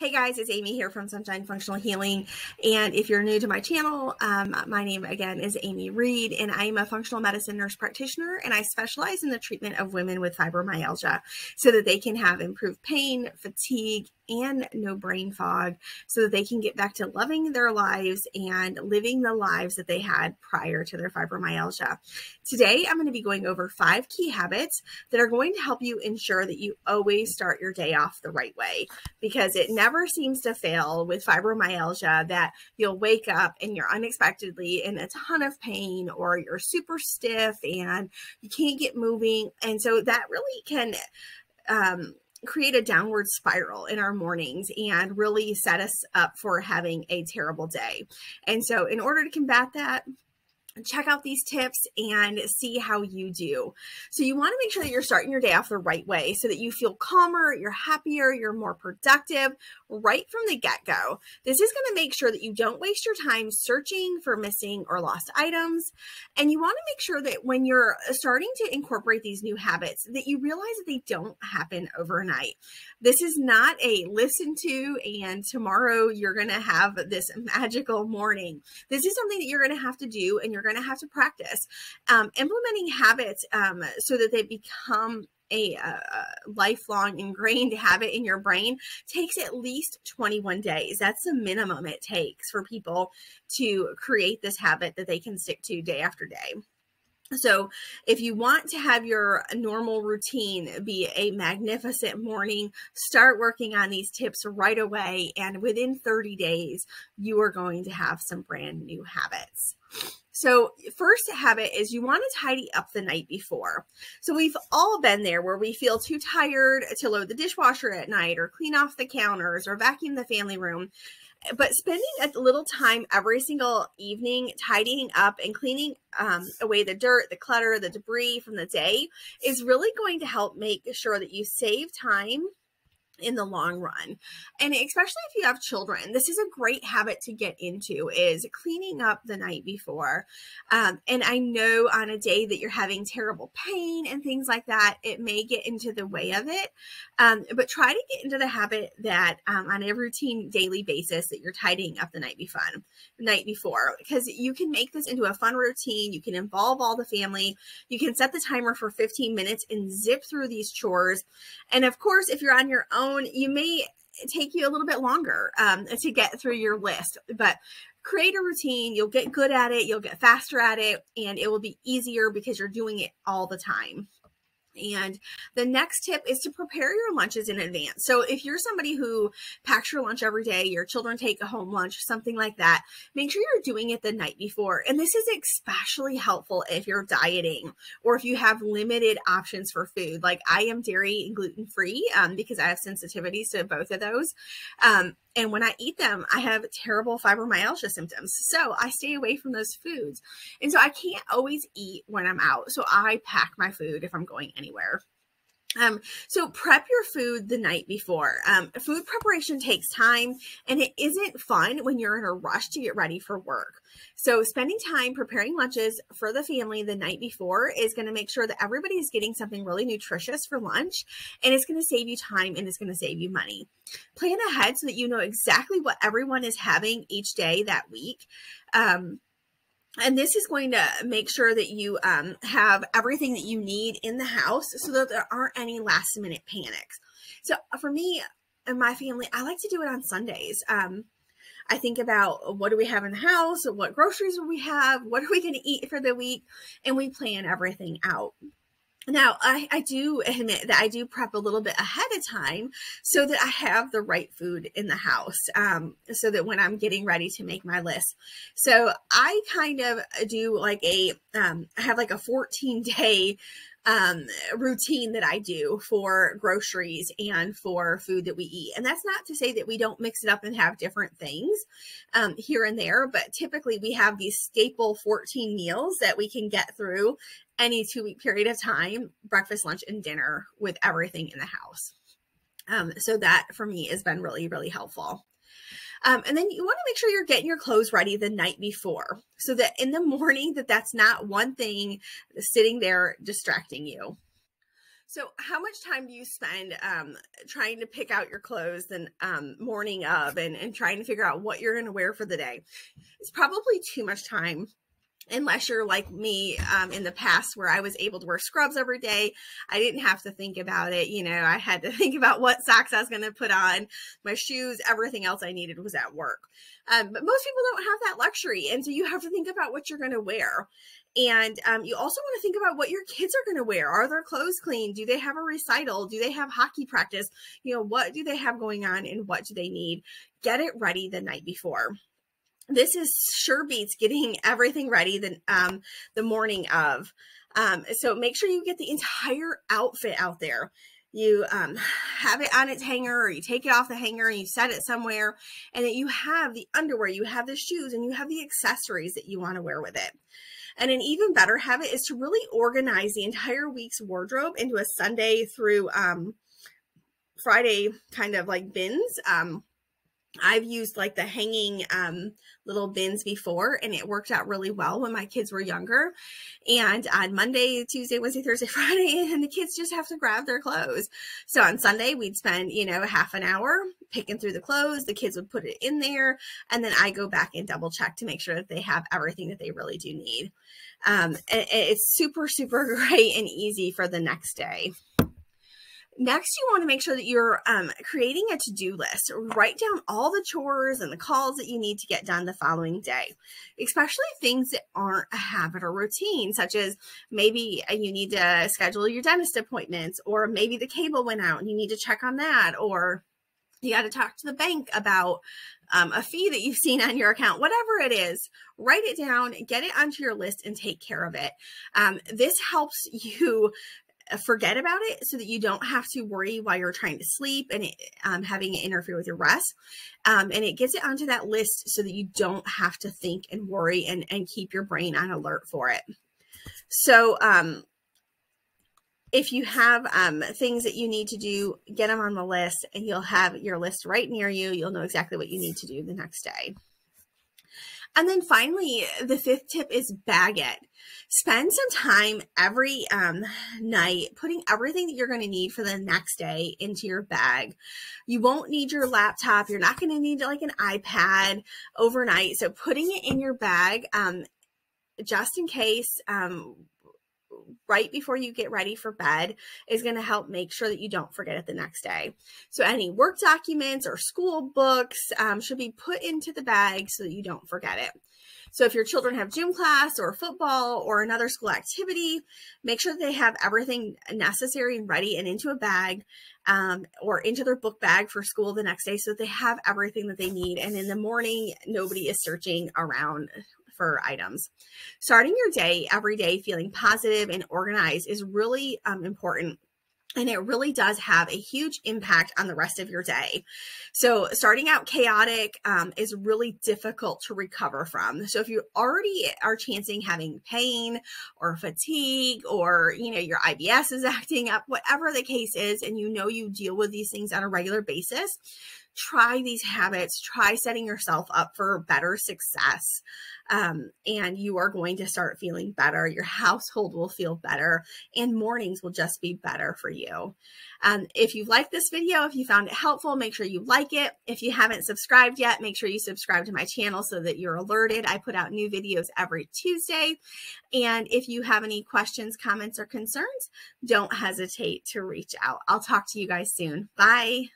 Hey guys, it's Amy here from Sunshine Functional Healing. And if you're new to my channel, um, my name again is Amy Reed, and I am a functional medicine nurse practitioner, and I specialize in the treatment of women with fibromyalgia so that they can have improved pain, fatigue, and no brain fog so that they can get back to loving their lives and living the lives that they had prior to their fibromyalgia. Today, I'm going to be going over five key habits that are going to help you ensure that you always start your day off the right way because it never seems to fail with fibromyalgia that you'll wake up and you're unexpectedly in a ton of pain or you're super stiff and you can't get moving. And so that really can um, create a downward spiral in our mornings and really set us up for having a terrible day. And so, in order to combat that, check out these tips and see how you do. So you want to make sure that you're starting your day off the right way so that you feel calmer, you're happier, you're more productive right from the get-go. This is going to make sure that you don't waste your time searching for missing or lost items. And you want to make sure that when you're uh, starting to incorporate these new habits that you realize that they don't happen overnight. This is not a listen to and tomorrow you're going to have this magical morning. This is something that you're going to have to do and you're going to have to practice. Um, implementing habits um, so that they become a, a, lifelong ingrained habit in your brain takes at least 21 days. That's the minimum it takes for people to create this habit that they can stick to day after day. So, if you want to have your normal routine be a magnificent morning, start working on these tips right away. And within 30 days, you are going to have some brand new habits. So, first habit is you want to tidy up the night before. So, we've all been there where we feel too tired to load the dishwasher at night or clean off the counters or vacuum the family room but spending a little time every single evening tidying up and cleaning um, away the dirt, the clutter, the debris from the day is really going to help make sure that you save time in the long run. And especially if you have children, this is a great habit to get into is cleaning up the night before. Um, and I know on a day that you're having terrible pain and things like that, it may get into the way of it. Um, but try to get into the habit that um, on a routine daily basis that you're tidying up the night before, night before, because you can make this into a fun routine. You can involve all the family. You can set the timer for 15 minutes and zip through these chores. And of course, if you're on your own, own, you may take you a little bit longer um, to get through your list, but create a routine. You'll get good at it, you'll get faster at it, and it will be easier because you're doing it all the time. And the next tip is to prepare your lunches in advance. So if you're somebody who packs your lunch every day, your children take a home lunch, something like that, make sure you're doing it the night before. And this is especially helpful if you're dieting or if you have limited options for food. Like I am dairy and gluten free um, because I have sensitivities to both of those. Um, and when I eat them, I have terrible fibromyalgia symptoms. So I stay away from those foods. And so I can't always eat when I'm out. So I pack my food if I'm going anywhere. Um, so prep your food the night before. Um, food preparation takes time and it isn't fun when you're in a rush to get ready for work. So spending time preparing lunches for the family the night before is going to make sure that everybody is getting something really nutritious for lunch and it's going to save you time and it's going to save you money. Plan ahead so that you know exactly what everyone is having each day that week. Um, and this is going to make sure that you um, have everything that you need in the house so that there aren't any last minute panics. So for me and my family, I like to do it on Sundays. Um, I think about what do we have in the house, what groceries do we have, what are we going to eat for the week, and we plan everything out. Now, I, I do admit that I do prep a little bit ahead of time so that I have the right food in the house, um, so that when I'm getting ready to make my list. So I kind of do like a, um, I have like a 14 day um, routine that I do for groceries and for food that we eat. And that's not to say that we don't mix it up and have different things um, here and there, but typically we have these staple 14 meals that we can get through any two week period of time breakfast, lunch, and dinner with everything in the house. Um, so that for me has been really, really helpful. Um, and then you want to make sure you're getting your clothes ready the night before so that in the morning that that's not one thing sitting there distracting you. So, how much time do you spend um, trying to pick out your clothes and um, morning of and, and trying to figure out what you're going to wear for the day? It's probably too much time unless you're like me um, in the past where I was able to wear scrubs every day. I didn't have to think about it. You know, I had to think about what socks I was going to put on, my shoes, everything else I needed was at work. Um, but most people don't have that luxury. And so you have to think about what you're going to wear. And um, you also want to think about what your kids are going to wear. Are their clothes clean? Do they have a recital? Do they have hockey practice? You know, what do they have going on and what do they need? Get it ready the night before this is sure beats getting everything ready the, um, the morning of. Um, so make sure you get the entire outfit out there. You um, have it on its hanger or you take it off the hanger and you set it somewhere and that you have the underwear, you have the shoes and you have the accessories that you want to wear with it. And an even better habit is to really organize the entire week's wardrobe into a Sunday through um, Friday kind of like bins. Um, I've used like the hanging um, little bins before, and it worked out really well when my kids were younger. And on Monday, Tuesday, Wednesday, Thursday, Friday, and the kids just have to grab their clothes. So on Sunday, we'd spend, you know, half an hour picking through the clothes. The kids would put it in there, and then I go back and double check to make sure that they have everything that they really do need. Um, it's super, super great and easy for the next day. Next, you want to make sure that you're um, creating a to do list. Write down all the chores and the calls that you need to get done the following day, especially things that aren't a habit or routine, such as maybe uh, you need to schedule your dentist appointments, or maybe the cable went out and you need to check on that, or you got to talk to the bank about um, a fee that you've seen on your account, whatever it is, write it down, get it onto your list, and take care of it. Um, this helps you forget about it so that you don't have to worry while you're trying to sleep and it, um, having it interfere with your rest. Um, and it gets it onto that list so that you don't have to think and worry and, and keep your brain on alert for it. So, um, if you have um, things that you need to do, get them on the list and you'll have your list right near you. You'll know exactly what you need to do the next day. And then finally, the fifth tip is bag it. Spend some time every um, night putting everything that you're going to need for the next day into your bag. You won't need your laptop. You're not going to need like an iPad overnight. So putting it in your bag, um, just in case, um, right before you get ready for bed is going to help make sure that you don't forget it the next day. So any work documents or school books um, should be put into the bag so that you don't forget it. So if your children have gym class or football or another school activity, make sure they have everything necessary and ready and into a bag um, or into their book bag for school the next day so that they have everything that they need. And in the morning, nobody is searching around for items. Starting your day every day feeling positive and organized is really um, important and it really does have a huge impact on the rest of your day. So, starting out chaotic um, is really difficult to recover from. So, if you already are chancing having pain or fatigue, or you know your IBS is acting up, whatever the case is, and you know you deal with these things on a regular basis, try these habits, try setting yourself up for better success. Um, and you are going to start feeling better. Your household will feel better, and mornings will just be better for you. Um, if you like this video, if you found it helpful, make sure you like it. If you haven't subscribed yet, make sure you subscribe to my channel so that you're alerted. I put out new videos every Tuesday. And if you have any questions, comments, or concerns, don't hesitate to reach out. I'll talk to you guys soon. Bye.